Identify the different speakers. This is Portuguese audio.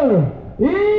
Speaker 1: E